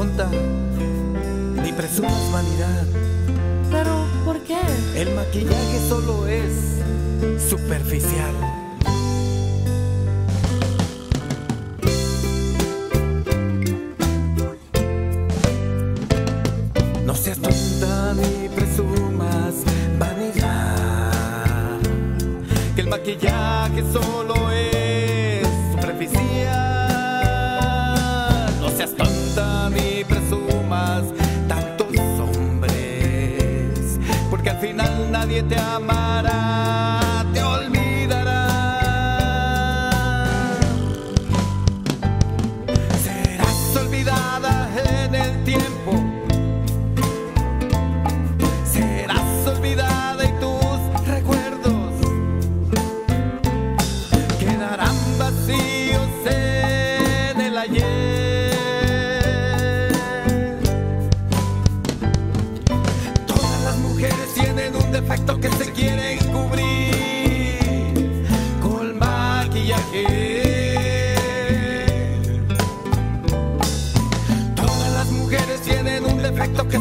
tonta, ni presumas vanidad. Pero, ¿por qué? El maquillaje solo es superficial. No seas tonta ni presumas vanidad. Que el maquillaje solo es nadie te amará, te olvidará. Serás olvidada en el tiempo. Serás olvidada y tus recuerdos quedarán vacíos en el ayer. Que se quieren cubrir con maquillaje. Todas las mujeres tienen un defecto que